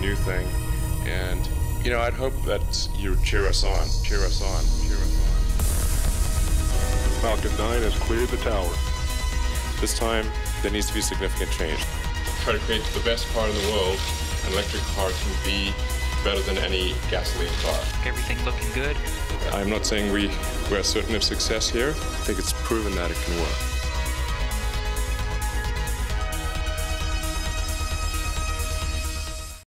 new thing. And, you know, I'd hope that you cheer us on, cheer us on, cheer us on. Falcon 9 has cleared the tower. This time, there needs to be significant change. Try to create the best car in the world. An electric car can be better than any gasoline car. Everything looking good? I'm not saying we, we're certain of success here. I think it's proven that it can work.